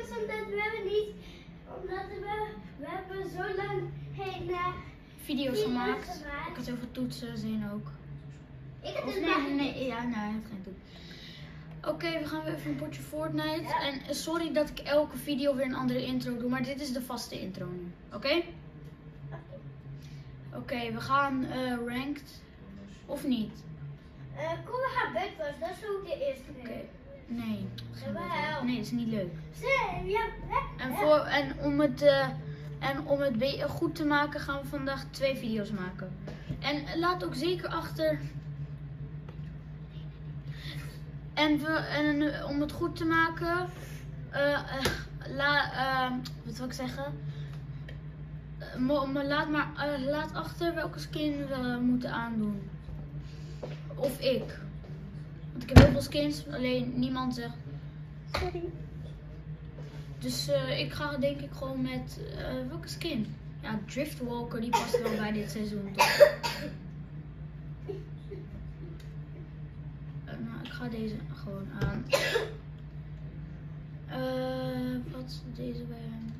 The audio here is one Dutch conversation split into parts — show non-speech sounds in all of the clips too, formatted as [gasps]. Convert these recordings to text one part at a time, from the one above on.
ons omdat we niet, omdat we, we hebben zo lang geen, eh, Video's Video's gemaakt. gemaakt. Ik had heel veel toetsen zin ook. ik heb Of het nee, nee, ja, nee, hij heeft geen toets. Oké, we gaan weer even een potje Fortnite. Ja. En eh, sorry dat ik elke video weer een andere intro doe, maar dit is de vaste intro nu. Oké? Oké, we gaan eh, ranked. Of niet? Eh, kom, we gaan breakfast, dat is ook de eerste Oké. keer. Nee. Jawel. Nee, dat is niet leuk. En, voor, en, om het, eh, en om het goed te maken gaan we vandaag twee video's maken. En laat ook zeker achter. En, we, en eh, om het goed te maken, la, eh, wat wil ik zeggen? Maar laat, maar, laat achter welke skin we moeten aandoen. Of ik. Want ik heb heel veel skins, alleen niemand zegt. Sorry. Dus eh, ik ga denk ik gewoon met eh, welke skin? Ja, Driftwalker, die past wel bij dit seizoen toch? Eh, nou, ik ga deze gewoon aan. Eh, wat is deze bij hem?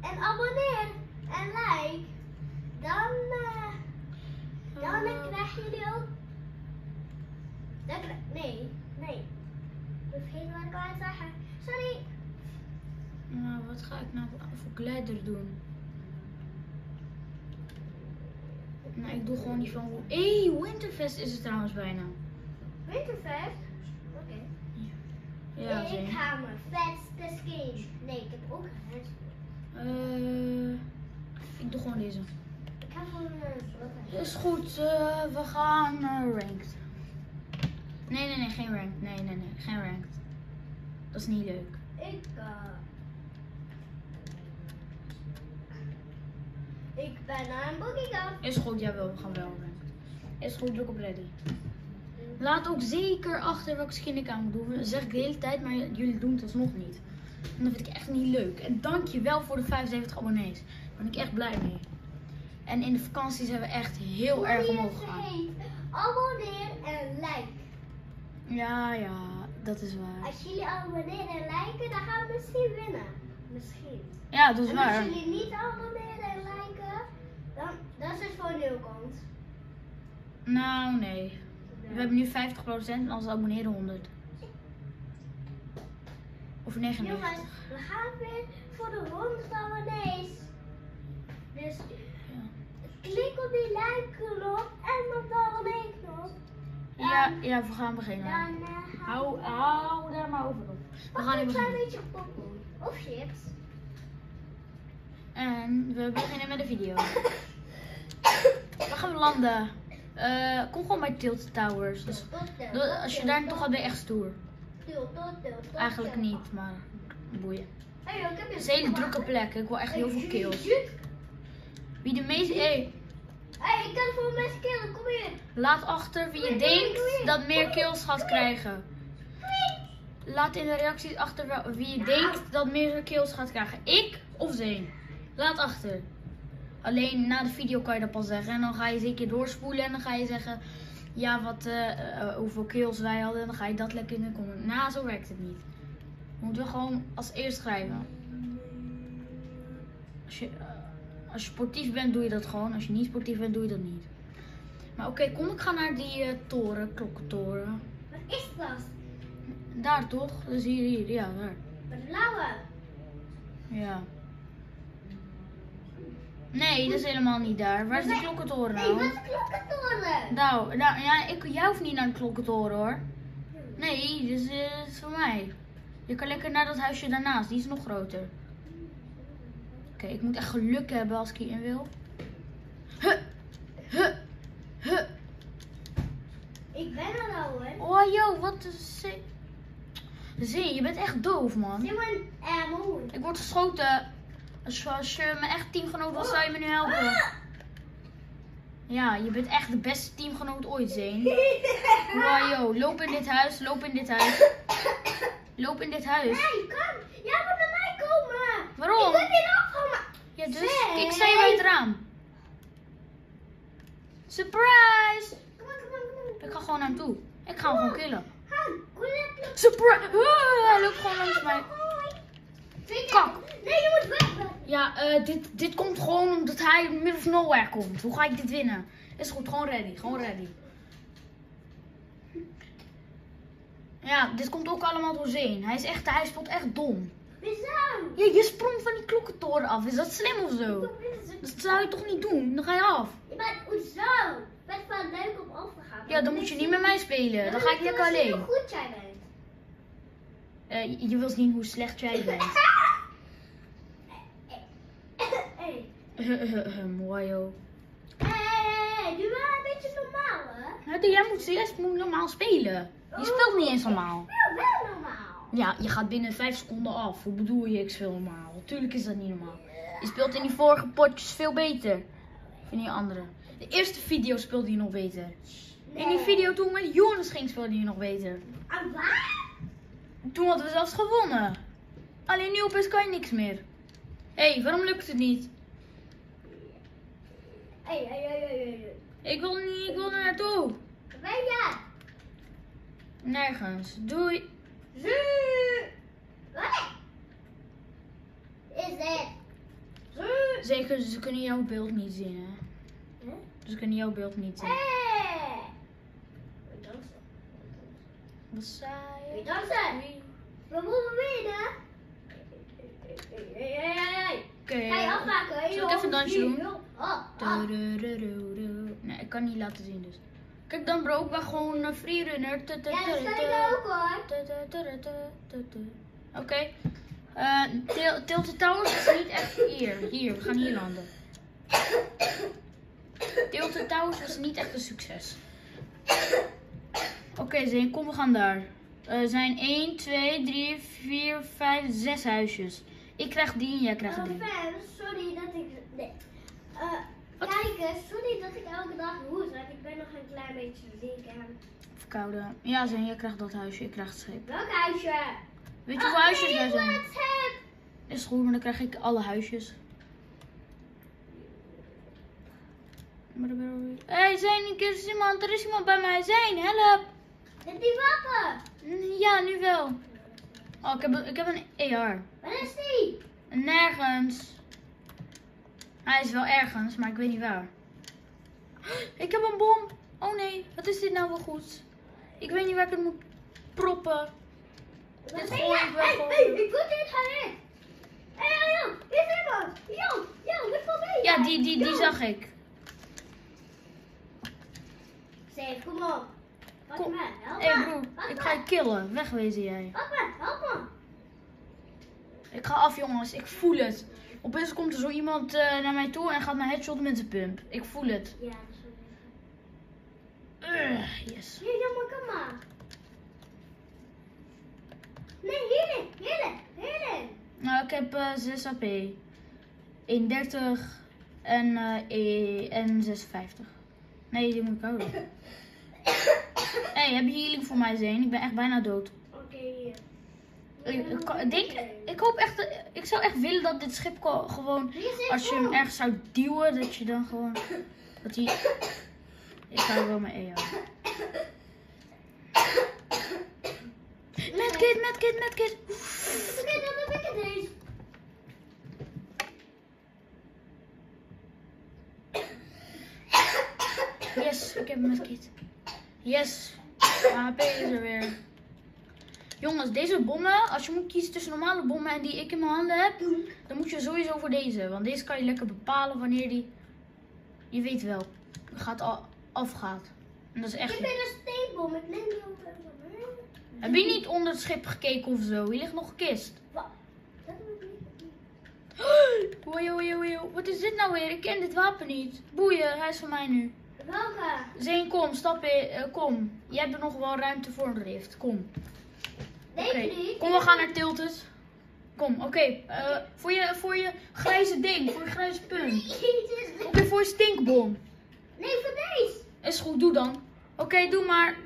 En abonneer en like. Dan, dan Eh, krijgen jullie ook. Dan krijg- nee, nee. Ik vergeet wat ik wou zeggen. Sorry. nou, wat ga ik nou voor kleider doen? Nou, ik doe gewoon die van. Hé, hey, Winterfest is het trouwens bijna. Winterfest? Oké. Ja, ik zeker. ga mijn vetste skin. Nee, ik heb ook een vet. Eh, ik doe gewoon deze. Ik heb gewoon een Is goed, eh, we gaan eh, ranked. Nee, nee, nee, geen ranked. Nee, nee, nee, geen ranked. Dat is niet leuk. Ik, eh. Ik ben aan een boogie. Is goed, jawel, we gaan wel ranked. Is goed, druk op ready. Laat ook zeker achter welke skin ik aan moet doen. Dat zeg ik de hele tijd, maar jullie doen het alsnog niet. En dat vind ik echt niet leuk. En dank je wel voor de 75 abonnees. Daar ben ik echt blij mee. En in de vakantie zijn we echt heel erg omhoog gegaan. Abonneer en like. Ja, ja, dat is waar. Als jullie abonneren en liken, dan gaan we misschien winnen. Misschien. Ja, dat is en waar. als jullie niet abonneren en liken, dan, dan is het voor nul kans. Nou, nee. We hebben nu 50% en als abonneren 100. Of 99. Jongens, we gaan weer voor de 100 abonnees. Dus. Klik op die like-knop en op de abonnee-knop. Ja, ja, we gaan beginnen. Dan Hou, hou daar maar over op. We gaan een klein beetje popcorn. Of chips. En we beginnen met de video. [coughs] We gaan landen. Eh, kom gewoon bij Tilt Towers. Dus, als je daar toch al ben je echt stoer. Eigenlijk niet, maar boeien. Het is een hele drukke plek. Ik wil echt heel veel kills. Wie de meeste... Hey, Hey, ik kan voor mijn killen, kom hier. laat achter wie je denkt dat meer kills gaat krijgen. Laat in de reacties achter wie je denkt dat meer kills gaat krijgen. Ik of Zeen. Laat achter. Alleen na de video kan je dat pas zeggen. En dan ga je zeker doorspoelen. En dan ga je zeggen. Ja, wat, eh, eh, hoeveel kills wij hadden. En dan ga je dat lekker in de comment. Nou, zo werkt het niet. We moeten gewoon als eerst schrijven. Als je, als je sportief bent, doe je dat gewoon. Als je niet sportief bent, doe je dat niet. Maar oké, kom ik ga naar die eh, toren, klokkentoren. Wat is dat? Daar toch? Dus hier, hier, ja, daar. Wat blauwe. Ja. Nee, dat is helemaal niet daar. Waar is die klokkentoren Nee, nou? wat is de klokkentoren? Nou, nou ja, ik, jij hoeft niet naar de klokkentoren hoor. Nee, dit is, eh, dit is voor mij. Je kan lekker naar dat huisje daarnaast, die is nog groter. Oké, ik moet echt geluk hebben als ik hierin wil. Huh, huh, huh. Ik ben er nou hoor. Oh joh, wat is zee. Je bent echt doof man. Ik word geschoten. Als, als je mijn echt teamgenoot was, zou je me nu helpen. Ah! Ja, je bent echt de beste teamgenoot ooit, Zeen. Wow, [laughs] yo, loop in dit huis, loop in dit huis. [coughs] Loop in dit huis. Nee, kom. Jij moet naar mij komen. Waarom? Ik wil niet afkomen. Ja, dus Zeen. ik sta hier bij het raam. Surprise! Kom kom. Ik ga gewoon naar hem toe. Ik ga hem gewoon killen. Surprise! Hij loopt gewoon langs mij. Kak. Nee, je moet weg. Ja, eh, dit, dit komt gewoon omdat hij in middle of nowhere komt. Hoe ga ik dit winnen? Is goed, gewoon ready. Gewoon ready. Ja, dit komt ook allemaal door Zeen. Hij is echt, hij speelt echt dom. Bizar. Ja, je sprong van die klokkentoren af. Is dat slim of zo? Dat zou je toch niet doen? Dan ga je af. Je bent hoezo? Best wel leuk om af te gaan. Ja, dan moet je niet met mij spelen. Dan ga ik lekker alleen. Hoe goed jij bent. Eh, je- je wil zien hoe slecht jij bent. [laughs] [laughs] Hey, hey, doe maar een beetje normaal, hè? Nou, Jij moet eerst moet normaal spelen. Je speelt niet eens normaal. Wel, wel normaal. Ja, je gaat binnen 5 seconden af. Hoe bedoel je, ik speel normaal? Natuurlijk is dat niet normaal. Je speelt in die vorige potjes veel beter. In die andere. De eerste video speelde je nog beter. In die video toen met Jonas ging speelde je nog beter. En waar? Toen hadden we zelfs gewonnen. Alleen nu opeens kan je niks meer. Hé, hey, waarom lukt het niet? Hey, hey, hey, hey, hey. Ik wil niet, ik wil er naartoe. Waar je? Nergens. Doei. Zu. Wat? Is? Zu. Zeker, ze kunnen jouw beeld niet zien, hè? Huh? Ze kunnen jouw beeld niet zien. Hey. We dansen. Wat zei We dansen. We moeten winnen. Oké. Ga je afmaken? hè? Zal ik even een dansje doen? Oh, oh. Nee, ik kan niet laten zien dus. Kijk dan bro, ik ben gewoon een freerunner. Ja, dat kan ik ook hoor. Oké. Eh, Til- Tilted Towers is niet echt hier. Hier, we gaan hier landen. [coughs] Tilted Towers was niet echt een succes. Oké, Zeen, kom, we gaan daar. Er zijn 1, 2, 3, 4, 5, 6 huisjes. Ik krijg die en jij krijgt Oh, die. fans, sorry dat ik. Nee. Wat? kijkers, sorry dat ik elke dag hoest, want ik ben nog een klein beetje ziek. En... Verkouden. Ja, Zeen, jij krijgt dat huisje, ik krijg het schip. Welk huisje? Weet je hoeveel huisjes nee, daar ik zijn? Is goed, maar dan krijg ik alle huisjes. Hé, hey, zijn er is iemand, er is iemand bij mij. Zijn, help. Met die wapen. Ja, nu wel. Oh, ik heb, een- ik heb een AR. Waar is die? Nergens. Hij is wel ergens, maar ik weet niet waar. [gasps] Ik heb een bom. Oh nee, wat is dit nou wel goed? Ik weet niet waar ik het moet proppen. Waar Dit gooi ik wel Hey, hey, ik moet dit gaan in. Hé, hey, Jan, hier is iemand. Jan, Jan, wat voor mij? Ja, die, die, die zag ik. Safe, kom op. Pak Kom. me, help hey, me. broer, Pak ik me. ga je killen. Wegwezen jij. Help me, help me. Ik ga af, jongens. Ik voel het. Opeens komt er zo iemand eh, naar mij toe en gaat mij headshotten met zijn pump. Ik voel het. Ja, dat is wel Ugh, yes. Hier, jammer, kom maar. Nee, hierin, hierin, hierin. Nou, ik heb eh 6 AP. 31 en, e- en 56. Nee, die moet ik houden. [coughs] Hé, hey, heb je healing voor mij, Zeen? Ik ben echt bijna dood. Oké. Ik, denk, ik hoop echt, ik zou echt willen dat dit schip gewoon, als je hem ergens zou duwen, dat je dan gewoon, dat hij, ik hou wel mijn EO. [coughs] Medkit, medkit, medkit. Oké, dan heb ik het eens. Yes, ik heb een medkit. Yes, mijn HP is er weer. Jongens, deze bommen, als je moet kiezen tussen normale bommen en die ik in mijn handen heb, dan moet je sowieso voor deze. Want deze kan je lekker bepalen wanneer die, je weet wel, gaat al, afgaat. En dat is Ik echt heb een steenbom, ik neem die even. Heb je niet onder het schip gekeken of zo? Hier ligt nog een kist. Wat? Ik. [gasps] Wat is dit nou weer? Ik ken dit wapen niet. Boeien, hij is van mij nu. Welke? Zeen, kom, stap in. eh, kom. Jij hebt er nog wel ruimte voor een rift. Kom. Oké. je niet? Kom, we gaan naar Tilted. Kom, oké. eh, voor, je, voor je grijze ding, voor je grijze punt. [laughs] Oké, voor je stinkbom. Nee, voor deze. Is goed, doe dan. Oké, doe maar.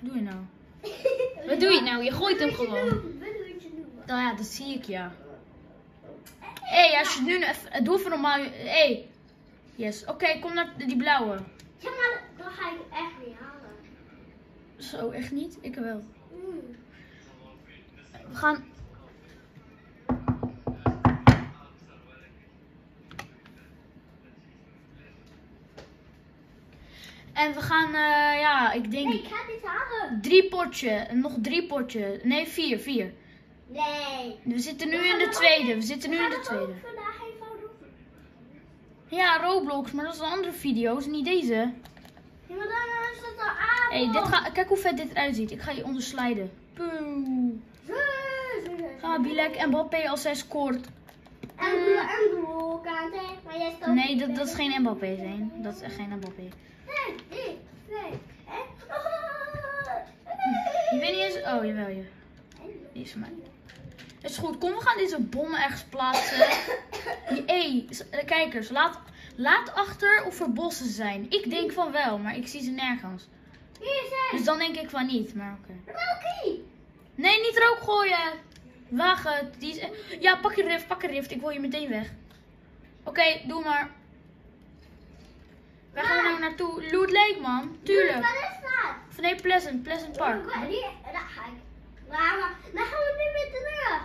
Doe je nou? [laughs] Wat doe je nou? Je gooit hem je gewoon. je? Nou ja, dat zie ik ja. Hé, hey, als je nu even. Doe even normaal. Hé. Hey. Yes. Oké, kom naar die blauwe. Ja, maar dan ga ik echt niet halen. Zo, echt niet? Ik wel. Mm. We gaan... En we gaan, eh, ja, ik denk Nee, ik ga niet halen. drie potje, nog drie potje. Nee, vier, vier. Nee. We zitten nu in de tweede, we zitten nu in de tweede. Ja, Roblox, maar dat is een andere video, is niet deze. Ja, maar dan is het al avond. Hey, dit ga, kijk hoe vet dit eruit ziet. Ik ga je onderslijden. Poeh. Gabilek, Mbappé als hij scoort. En en Nee, dat, dat is geen Mbappé zijn. Dat is echt geen Mbappé. Nee, nee, nee. Je weet niet eens... Oh, jawel, je. Die is van mij. Het is goed, kom we gaan deze bom ergens plaatsen. [coughs] Hey, kijkers, laat, laat achter of er bossen zijn. Ik denk van wel, maar ik zie ze nergens. Hier Dus zijn. dan denk ik van niet, maar oké. Rocky. Nee, niet rook gooien. Het. Die is... Ja, pak je rift, pak je rift. Ik wil je meteen weg. Oké, doe maar. Waar gaan we nou naartoe? Loot Lake, man. Tuurlijk. Wat is dat? Of nee, Pleasant. Pleasant Park. Dan gaan we nu weer terug.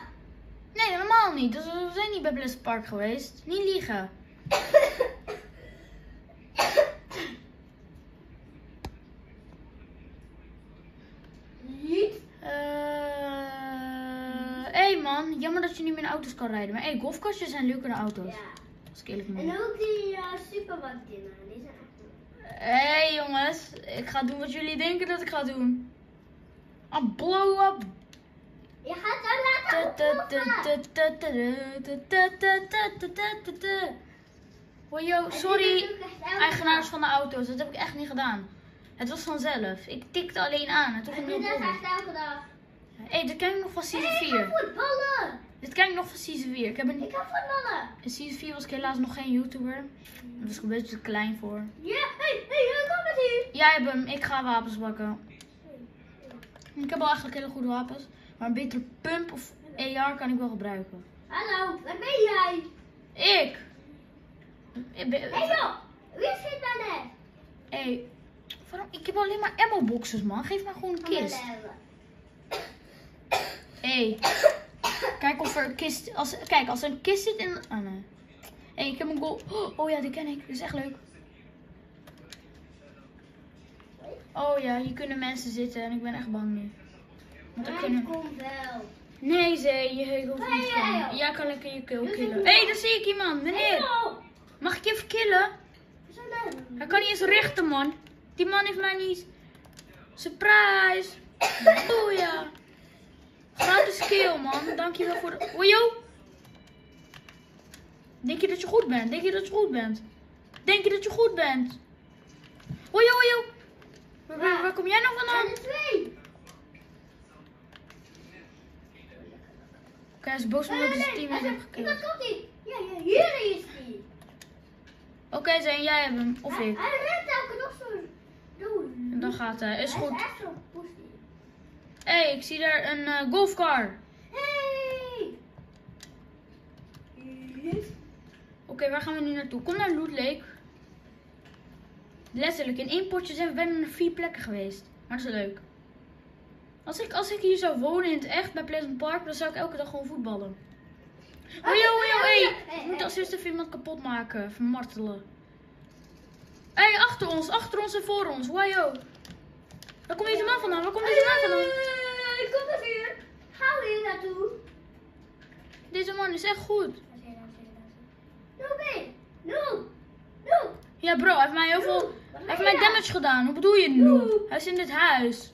Nee, helemaal niet. Dus we zijn niet bij Pleasant Park geweest. Niet liegen. Niet. Eh, hey man, jammer dat je niet meer in auto's kan rijden. Maar hé, hey, golfkastjes zijn leukere auto's. Ja. Als ik eerlijk. En ook die uh, die zijn echt. Hé hey, jongens, ik ga doen wat jullie denken dat ik ga doen. Ah, blow up. Je gaat zo laten. Hoi, yo, sorry, eigenaars van de auto's. Dat heb ik echt niet gedaan. Het was vanzelf. Ik tikte alleen aan en toen Ik ging doe ik dat op. echt elke dag. Hé, dit ken ik nog van season Hey, ik ga 4. voetballen. Dit ken ik nog van season 4. Ik heb een... Ik ga voetballen. In season 4 was ik helaas nog geen YouTuber. Daar was ik een beetje te klein voor. Ja, hey, hey, kom met hier. Jij hebt hem, ik ga wapens bakken. Ik heb al eigenlijk hele goede wapens. Maar een betere pump of AR kan ik wel gebruiken. Hallo, waar ben jij? Ik! ik ben- Hé joh, wie zit daar net? Hey, waarom? Ik heb alleen maar ammo boxes man. Geef me gewoon een kist. Hé, kijk of er een kist. Als, kijk, als er een kist zit in. Oh nee. Hé, ik heb een goal. Oh ja, die ken ik. Dat is echt leuk. Oh ja, hier kunnen mensen zitten en ik ben echt bang nu. Want kunnen... komt wel. Nee, zee, je hoeft niet komen. ja, ja. Jij kan lekker je kill Dus killen. Hé, hey, daar zie ik iemand. Meneer, mag ik je even killen? Hij kan niet eens richten, man. Die man heeft mij niet. Surprise! [laughs] Boeia! Gratis kill, man. Dankjewel voor de. Oei, joh. Denk je dat je goed bent? Denk je dat je goed bent? Denk je dat je goed bent? Oei, oei. Waar, waar, kom jij nou vandaan? de twee. Oké, hij is boos omdat hij zijn heeft Daar gekild. komt hij. Ja, ja, hier is hij. Oké, zijn jij hebt hem. Of ik. hij rent elke dag zo. Doen. En dan gaat hij. Is goed. Hé, hey, ik zie daar een eh, golfcar. Hey. Oké, waar gaan we nu naartoe? Kom naar Loot Lake. Letterlijk, in één potje zijn we bijna naar vier plekken geweest. Maar dat is leuk. Als ik, als ik hier zou wonen in het echt bij Pleasant Park, dan zou ik elke dag gewoon voetballen. Hoi, hoi. Hey, Ik moet hey. als eerste even iemand kapot maken, vermartelen. Hé, hey, achter ons, achter ons en voor ons. Wajo. Waar komt deze man vandaan? Waar komt deze man vandaan? Hey, kom eens hier. Ga hier naartoe. Deze man is echt goed. Mee. Doe. Doe. Ja bro, hij heeft mij heel veel... Hij heeft mij damage gedaan. Hoe bedoel je nu? Hij is in dit huis.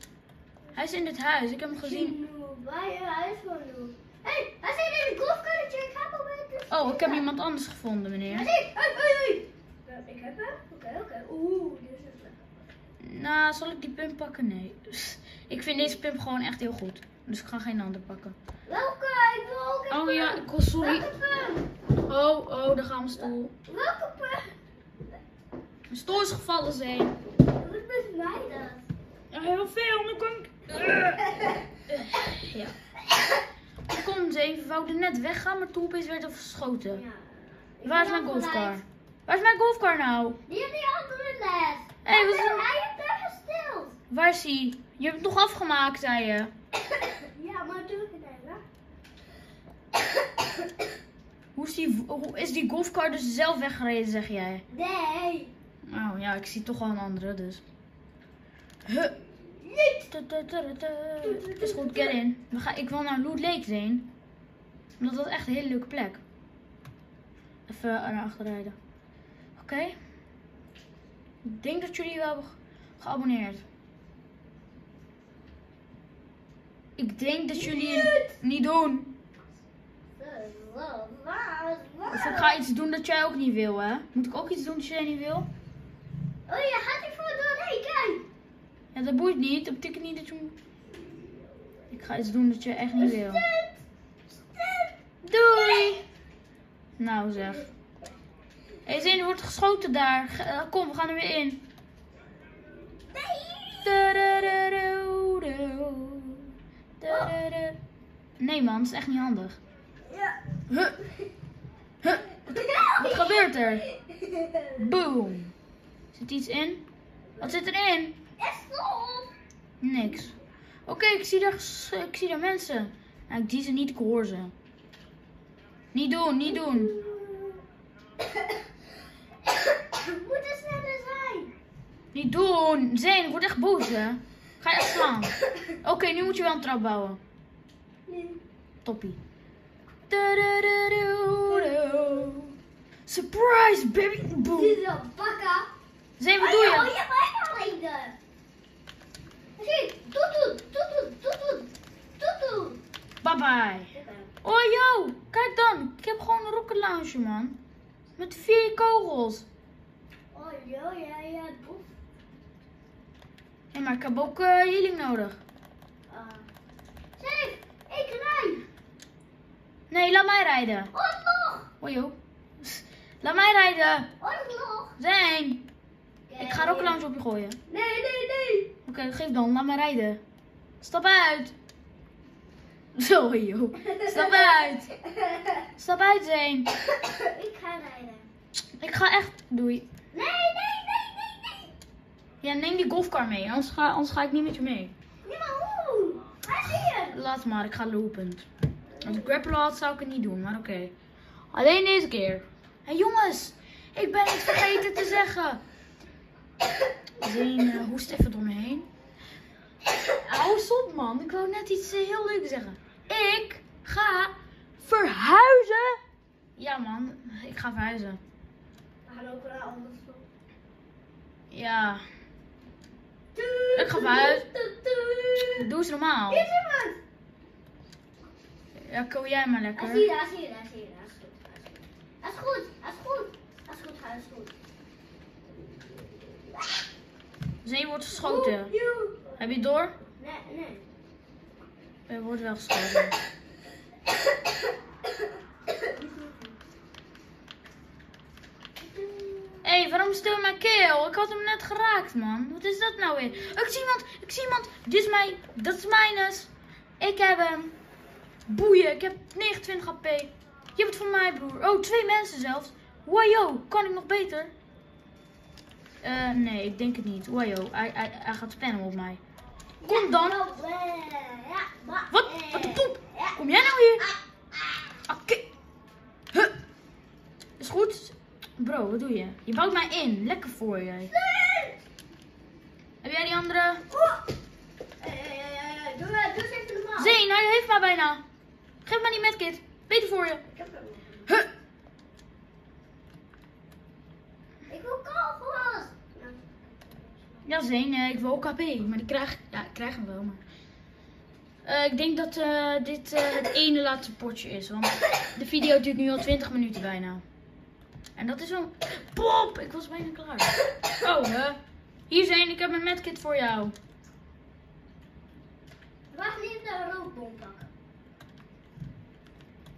Hij is in dit huis. Ik heb hem gezien. Waar je huis van doen. Hé, hey, hij zit in een golfkarretje. Ik ga proberen. Oh, ik heb iemand anders gevonden, Hij meneer. zit. Hé, hé, hé. Ik heb hem. Oké, oké. Oeh, dit is het lekker. Nou, zal ik die pump pakken? Nee. Ik vind deze pump gewoon echt heel goed. Dus ik ga geen andere pakken. Welke? Ik wil ook een Oh ja, pump. ik was sorry. Welke pump? Oh, oh, daar gaat mijn stoel. Welke pump? Mijn stoel is gevallen, Zee. Hoe is mij dat? Ja, heel veel. Nu kan ik... [laughs] Ja. Kom, Zee. We wouden net weggaan, maar toen opeens werd er verschoten. Ja. Waar is mijn golfcar? Waar is mijn golfcar nou? Die op die andere les. Hé, hey, wat is Hij heeft daar gesteld. Waar is hij? Je hebt het nog afgemaakt, zei je. [coughs] Ja, maar doe ik het even. [coughs] Hoe is die, hoe is die golfcar dus zelf weggereden, zeg jij? Nee. Oh ja, ik zie toch al een andere, dus. Huh. Tu. Is goed, get in. We gaan, ik wil naar Loot Lake heen. Omdat dat echt een hele leuke plek. Even naar achter rijden. Oké. Ik denk dat jullie wel hebben ge- geabonneerd. Ik denk dat jullie het niet doen. Of ik ga iets doen dat jij ook niet wil, hè? Moet ik ook iets doen dat jij niet wil? Oh ja, gaat hij voor doorheen, kijk. Ja, dat boeit niet. Dat betekent niet dat je... Ik ga iets doen dat je echt niet wil. Doei! Nou zeg. Hé, Zeen, er wordt geschoten daar. Eh, Kom, we gaan er weer in. Nee man, dat is echt niet handig. Ja. Wat gebeurt er? Boom. Zit iets in? Wat zit erin? Stop. Niks. Oké, ik zie daar ik zie daar mensen. Nou, ik zie ze niet, ik hoor ze. Niet doen, niet doen. [coughs] Moet er sneller zijn. Niet doen. Zeen, ik word echt boos, hè. Ga je echt slaan. Oké, nu moet je wel een trap bouwen. Toppie. Tudududu. Surprise, baby. Boom. Dit is een bakka. Zeen, wat doe je? Toetoet. Bye bye. Oh, yo. Kijk dan. Ik heb gewoon een rocket launcher, man. Met vier kogels. Oh, joh, ja, ja, boef. Hé, maar ik heb ook eh, healing nodig. Zeg, ik rij. Nee, laat mij rijden. Oorlog, Oh, joh. Laat mij rijden. oorlog. Zijn. Ik ga rocket launcher op je gooien. Nee, nee, nee. Oké, geef dan. Laat mij rijden. Stap uit. Zo, joh. Stap uit. Stap uit, Zeen. ik ga rijden. Ik ga echt... Doei. Nee, nee, nee, nee, nee. Ja, neem die golfcar mee. Anders ga, anders ga ik niet met je mee. Ja, maar hoe? Waar zie je? Laat maar, ik ga lopend. Als ik grappler had, zou ik het niet doen, maar oké. Alleen deze keer. Hé jongens, ik ben het vergeten te zeggen. Zeen, eh, hoest even door me heen. Hou eens op man, ik wou net iets eh, heel leuks zeggen. Ik ga verhuizen. Ja man, ik ga verhuizen. We gaan ook wel anders. Ja, Ik ga verhuizen. doe eens normaal. Hier is iemand. Ja, koop jij maar Hij lekker. is hier, hij is hier, hij is hier. Hij is goed, hij is goed. Hij is goed, hij is goed. Zeen wordt geschoten. Heb je het door? Nee, nee. Er wordt wel geschoten. [coughs] Hé, hey, waarom stil mijn keel? Ik had hem net geraakt, man. Wat is dat nou weer? Ik zie iemand, ik zie iemand. Dit is mijn, dat is mijnes. Ik heb hem. Boeien, ik heb 29 HP. Je hebt het van mij, broer. Oh, twee mensen zelfs. Wajo, kan ik nog beter? Eh, nee, ik denk het niet. Wajo, hij, hij, hij gaat spammen op mij. Kom dan. Ja, maar- Wat? Wat de poep? Kom jij nou hier? Oké. Huh. Is goed. Bro, wat doe je? Je bouwt mij in. Lekker voor je. Heb jij die andere? Eh, eh, eh, eh, Doe doe. Zeen, hij heeft mij bijna. Geef mij die medkit. Beter voor je. Ik heb hem. Huh. Ik wil kogels. Ja, Zeen, eh, ik wil ook HP. Maar die krijg, ja, ik krijg hem wel. Maar... Eh, ik denk dat eh, dit het ene laatste potje is. Want de video duurt nu al 20 minuten bijna. En dat is wel... Pop! Ik was bijna klaar. Oh, hè? Hier zijn, ik heb een medkit voor jou. Wacht niet de rookbom pakken.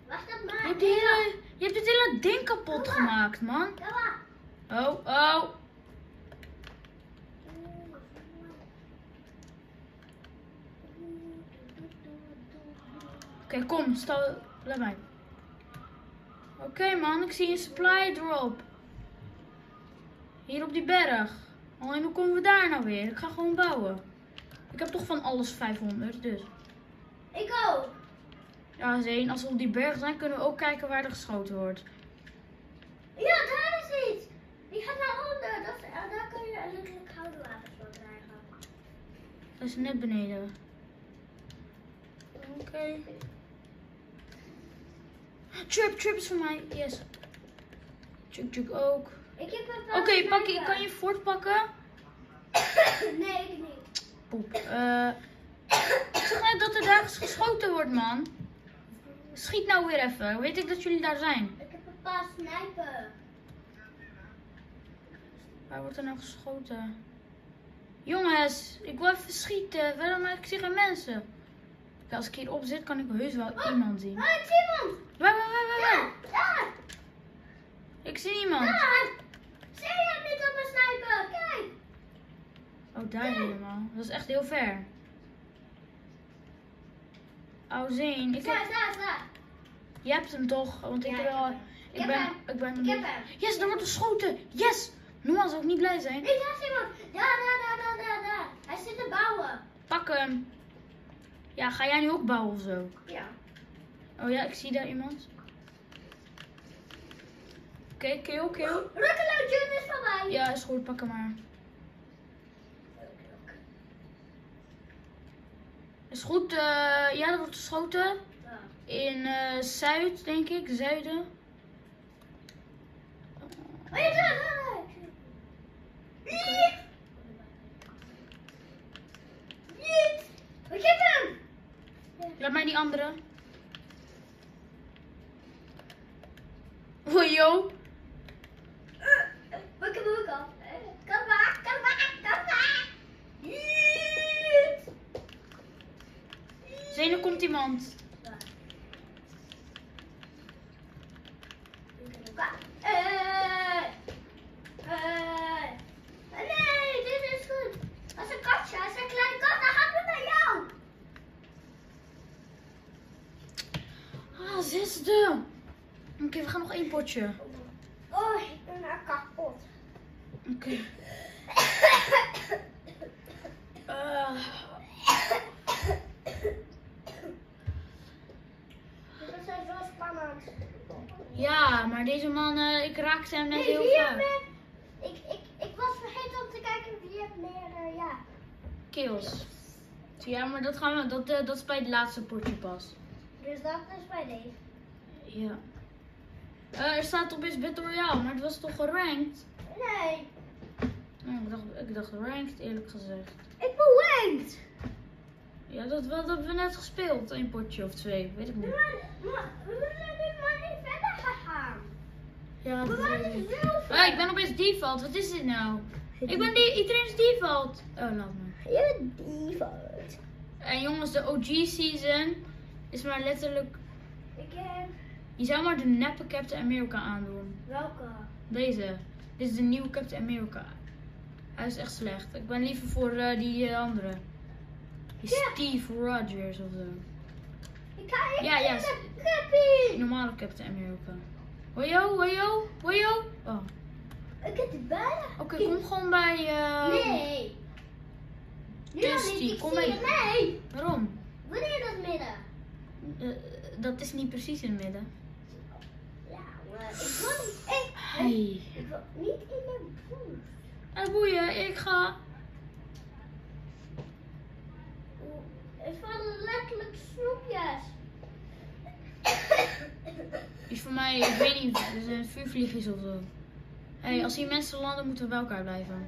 Wacht op Je mij. hebt, hele, je hebt dit hele ding kapot gemaakt, man. Oh, oh. Kom, stel, laat mij. Oké man, ik zie een supply drop. Hier op die berg. Alleen hoe komen we daar nou weer? Ik ga gewoon bouwen. Ik heb toch van alles 500, dus. Ik ook. Ja, Zeen, als we op die berg zijn, kunnen we ook kijken waar er geschoten wordt. Ja, daar is iets. Die gaat naar onder. Dat, daar kun je letterlijk houden water van krijgen. Dat is net beneden. Oké. Trip, trip is voor mij. Yes. Chuk, chuk ook. Ik heb Oké, pak je, kan je fort pakken? [coughs] Nee, ik niet. Poep. Eh, ik zeg net dat er daar geschoten wordt, man. Schiet nou weer even. Weet ik dat jullie daar zijn. Ik heb een paar snijpen. Waar wordt er nou geschoten? Jongens, ik wil even schieten. Waarom ik zie geen mensen? Als ik hierop zit, kan ik heus wel iemand zien. Ah, ik zie iemand. Waar, waar, waar, waar? Daar, daar, Ik zie niemand. daar. Zie je niet op mijn snijpen? Kijk. Oh, daar helemaal. Dat is echt heel ver. Oh, Zeen, ik Daar, heb... daar, daar. Je hebt hem toch? Want ik Ja, heb ik wel... heb hem. Ik heb ben... hem. Ik ben... Ik heb hem. Yes, er wordt geschoten. Yes! Normaal zou ik niet blij zijn. Daar is iemand. Daar, daar, daar, daar, daar, daar. Hij zit te bouwen. Pak hem. Ja, ga jij nu ook bouwen of zo? Ja. Oh ja, ik zie daar iemand. Oké, kill, kill. Rukkelo Jun is voorbij. Ja, is goed, pak hem maar. Is goed, eh, ja, er wordt geschoten. In eh, Zuid, denk ik, Zuiden. Oh ja, daar, daar, daar. Niet. Niet. Ik heb hem. Laat mij die andere. Ook al. Kom maar, kom maar, kom er komt iemand eh, nee, dit is goed. Als een katje, als een klein kat, dan gaat het naar jou. Oké, we gaan nog één potje. Oh, ik ben kapot. Oké. Eh, Dit is zo spannend. ja, maar deze man, eh, ik raakte hem net Nee, heel vaak. meer... Ik, ik, ik was vergeten om te kijken wie heeft meer, eh, ja. Kills. Ja, maar dat, gaan we, dat, eh, dat is bij het laatste potje pas. Dus dat is bij deze. Ja. Eh, er staat op is Battle Royale, maar het was toch geranked? Nee, ik, dacht, ik dacht ranked, eerlijk gezegd. ik ben wanked. Ja, dat, dat hebben we net gespeeld. Een potje of twee, weet ik niet. Maar, maar we moeten nu maar niet verder gaan. Ja, We dat zilver. Ah, ik ben opeens default. Wat is dit nou? Ik ben die, iedereen is default. Oh, laat maar. Je bent default. En jongens, de OG season is maar letterlijk... Ik heb... Je zou maar de neppe Captain America aandoen. Welke? Deze. Dit is de nieuwe Captain America. Hij is echt slecht. Ik ben liever voor eh, die eh, andere. Die Ja. Steve Rogers of zo. Ik ga Ja, ja. Normale Captain America. Hoi yo, hoi yo. Oh. Ik heb het bijna. Oké, kom gewoon bij... eh, Nee. Nu niet. Ik kom mee. Waarom? Wanneer dat midden? Eh, dat is niet precies in het midden. Maar ik wil niet. Ik, Hey. ik wil niet in mijn broer. Eh, boeien, ik ga. Het vallen letterlijk snoepjes. Is voor mij, ik weet niet, het is een vuurvliegjes of zo. Hey, als hier mensen landen, moeten we bij elkaar blijven.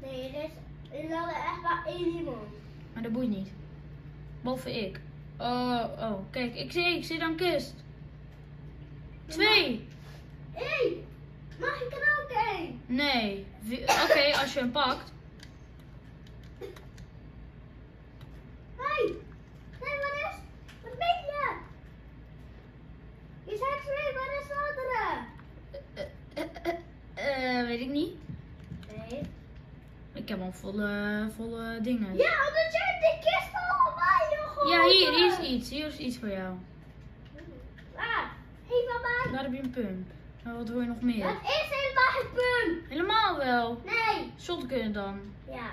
Nee, er is er landen echt maar één iemand. Maar dat boeit niet. Behalve ik. Oh, oh, kijk, ik zie, ik zie dan kist. Twee. Hé, mag ik er ook één? Nee. Oké, [laughs] als je hem pakt. Hé, nee, wat is? Wat ben je? Je zegt twee, wat is de andere? Eh, eh, eh, weet ik niet. Nee. Ik heb al volle, volle dingen. Ja, jij de kist allemaal joh. Ja, hier, hier is iets. Hier is iets voor jou. Ah, hé mama. Daar heb je een pump. Nou, wat wil je nog meer? Dat is helemaal wapen. Helemaal wel. Nee. Shotgun dan. Ja.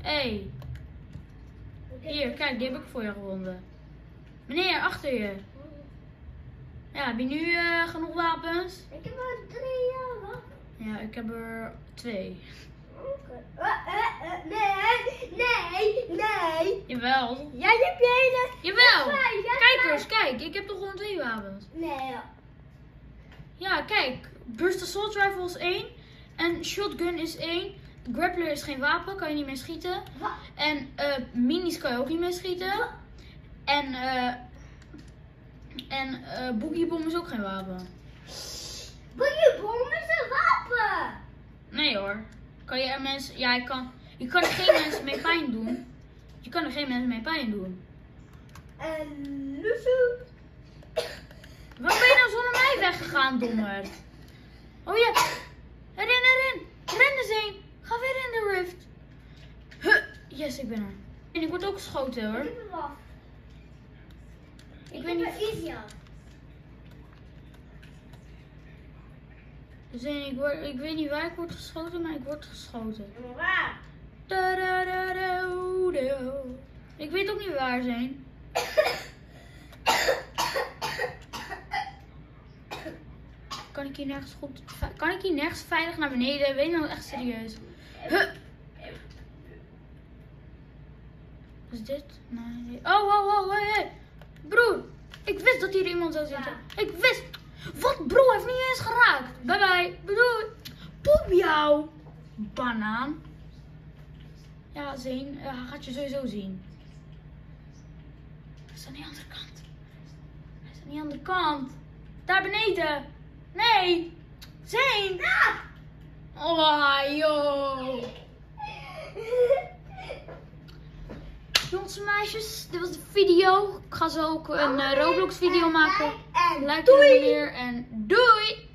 Hé, hey, hier, kijk, die heb ik voor je gewonnen. Meneer, achter je. Ja, heb je nu eh, genoeg wapens? Ik heb er drie uh, wapens. Ja, ik heb er twee. Nee, nee, nee. Jawel. Jij hebt je hele... Jawel. Kijk eens, kijk. Ik heb toch gewoon twee wapens. Nee. Ja, kijk. Burst Assault Rifle is één. En Shotgun is één. Grappler is geen wapen, kan je niet mee schieten. Wat? En eh minis kan je ook niet mee schieten. En, eh en eh boogiebom is ook geen wapen. Boogiebom is een wapen. Nee hoor. Kan je er mensen. Ja, je kan, je kan er geen mensen mee pijn doen. Je kan er geen mensen mee pijn doen. En Lucy. Waarom ben je nou zonder mij weggegaan, dommer? Oh ja. Erin, erin. Ren eens heen. Ga weer in de rift. Huh. Yes, ik ben er. En ik word ook geschoten Ik hoor. Ik Ik weet niet. er easy af. Dus ik, word, ik weet niet waar ik word geschoten, maar ik word geschoten. Waar? Ik weet ook niet waar ze zijn. Kan ik hier nergens goed. Kan ik hier nergens veilig naar beneden? Weet je nou echt serieus? Huh. Is dit? Nee. Oh, oh, oh, hey, hey. Broer, ik wist dat hier iemand zou zitten. Ik wist. Wat, bro, heeft niet eens geraakt. Bye bye. Bedoel. Poep jou. Banaan. Ja, zien. Ja, hij gaat je sowieso zien. Hij is aan die andere kant. Hij is aan die andere kant. Daar beneden. Nee. Zijn. Oh, joh. [laughs] Jongens meisjes, dit was de video. Ik ga zo ook een eh, Roblox video maken. Like doei! En doei!